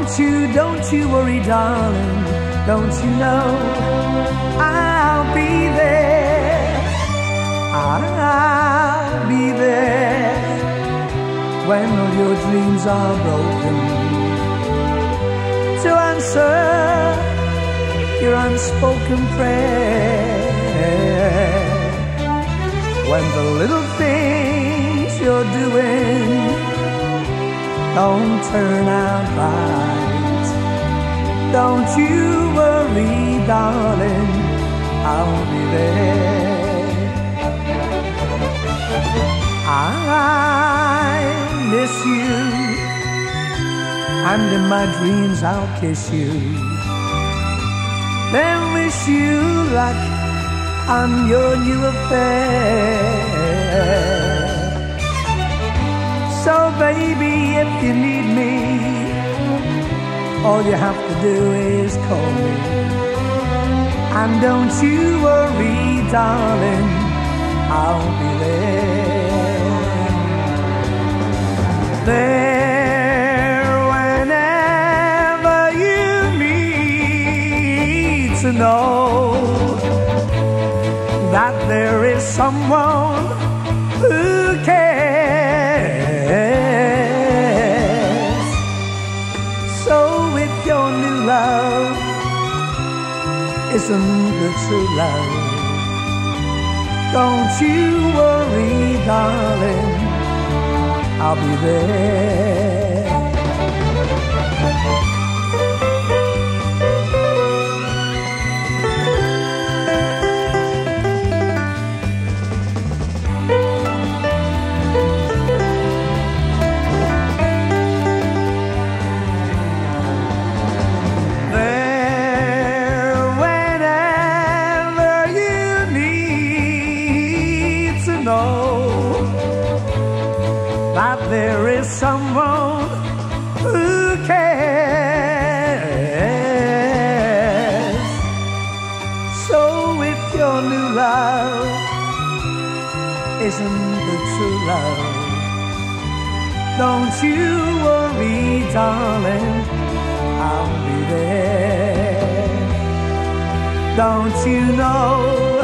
Don't you, don't you worry, darling. Don't you know I'll be there? I'll be there when all your dreams are broken to answer your unspoken prayer. When the little things you're doing don't turn out right. Don't you worry, darling, I'll be there. I miss you, and in my dreams I'll kiss you. Then wish you luck on your new affair. So, baby, if you need me, all you have to do is call me. And don't you worry, darling, I'll be there. There whenever you need to know that there is someone who cares. Isn't it true love, don't you worry, darling, I'll be. There, know that there is someone who cares. So if your new love isn't the true love, don't you worry, darling. I'll be there. Don't you know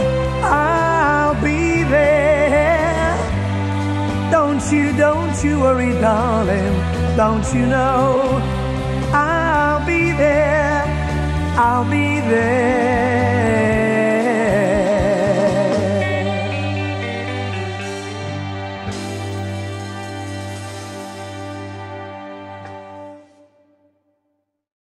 you, don't you worry, darling. Don't you know I'll be there? I'll be there.